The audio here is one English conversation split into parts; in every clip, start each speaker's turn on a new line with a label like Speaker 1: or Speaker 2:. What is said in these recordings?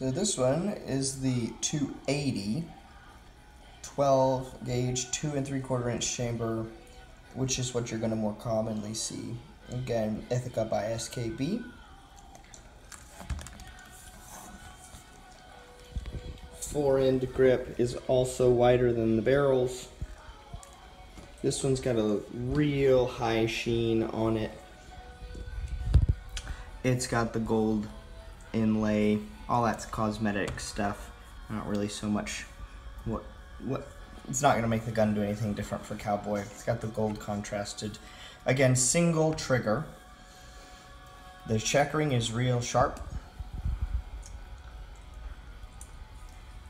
Speaker 1: So this one is the 280 12 gauge 2 and 3 quarter inch chamber which is what you're going to more commonly see. Again, Ithaca by SKB. Fore end grip is also wider than the barrels. This one's got a real high sheen on it. It's got the gold inlay, all that's cosmetic stuff. Not really so much what what it's not going to make the gun do anything different for cowboy. It's got the gold contrasted. Again, single trigger. The checkering is real sharp.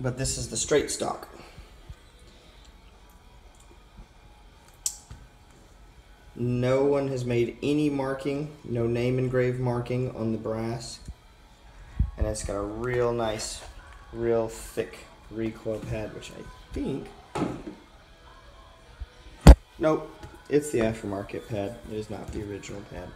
Speaker 1: But this is the straight stock. No one has made any marking, no name engraved marking on the brass. And it's got a real nice, real thick recoil pad, which I think. Nope, it's the aftermarket pad. It is not the original pad.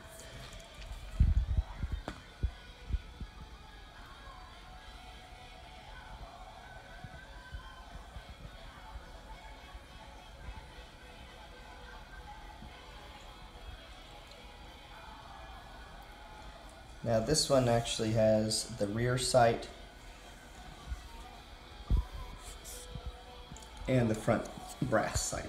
Speaker 1: Now this one actually has the rear sight and the front brass sight.